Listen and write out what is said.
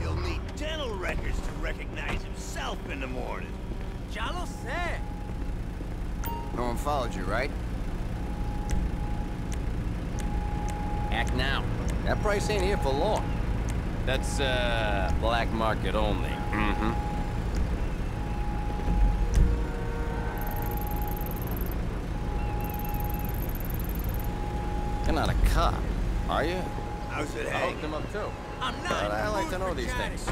He'll need dental records to recognize himself in the morning. Chalosse. No one followed you, right? Act now. That price ain't here for long. That's, uh, black market only. Mm-hmm. You're not a cop, are you? How's it hang? I hooked him up too. I'm not. But I like to know these things.